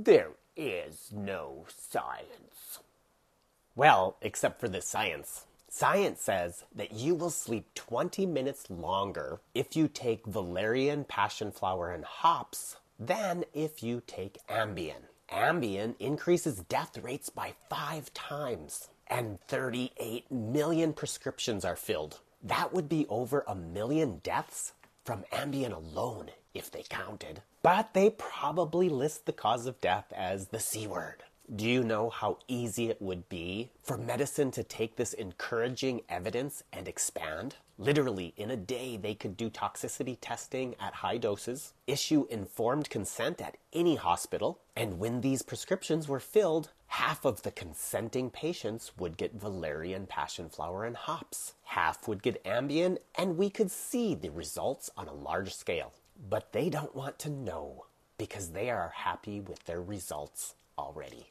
There is no science. Well, except for the science. Science says that you will sleep 20 minutes longer if you take valerian, passion flower, and hops than if you take Ambien. Ambien increases death rates by five times, and 38 million prescriptions are filled. That would be over a million deaths from Ambien alone if they counted. But they probably list the cause of death as the C word. Do you know how easy it would be for medicine to take this encouraging evidence and expand? Literally, in a day, they could do toxicity testing at high doses, issue informed consent at any hospital, and when these prescriptions were filled, half of the consenting patients would get valerian, passion flower, and hops. Half would get Ambien, and we could see the results on a large scale. But they don't want to know because they are happy with their results already.